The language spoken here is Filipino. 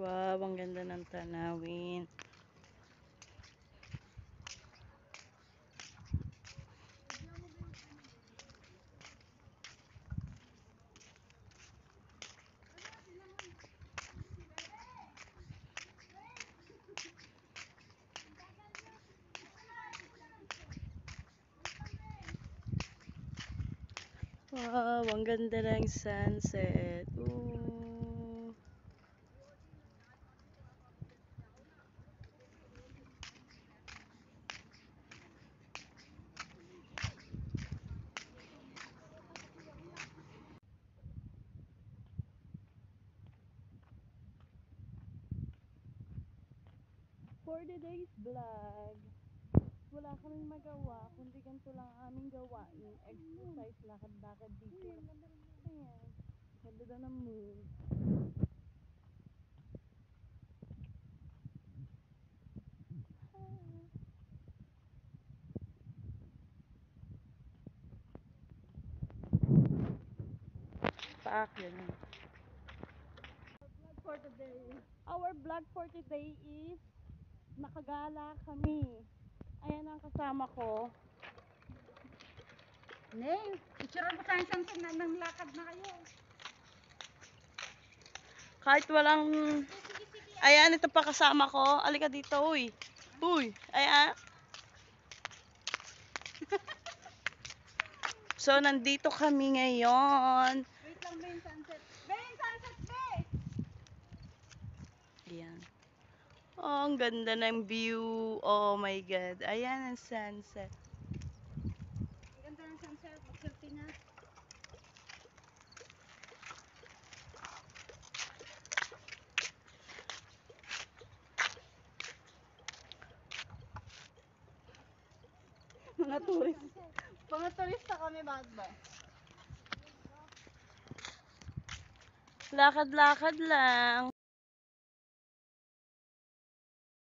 Wow, ang ganda ng tanawin. Wow, ang ganda ng sunset. Ooh. For the day's vlog, wala kaming magawa, kundi ganito lang ang aming gawain. Exercise, lakad-lakad dito. Ayan. Ganda daw ng moon. For today. Our vlog for today is nakagala kami. Ayan ang kasama ko. Neng, picturean mo tayo na nang lakad na kayo. Kahit walang... Ayan, ito pa kasama ko. Alika dito, uy. Uy, ayan. so, nandito kami ngayon. Wait lang, Ben, sunset. Ben, sunset, Ben! Ayan. Oh, ang ganda ng view. Oh my God. Ayan ang sunset. Ang ganda ng sunset. Mag-selfie na. Mga tourist. Mga turista kami, bakit ba? Lakad-lakad lang.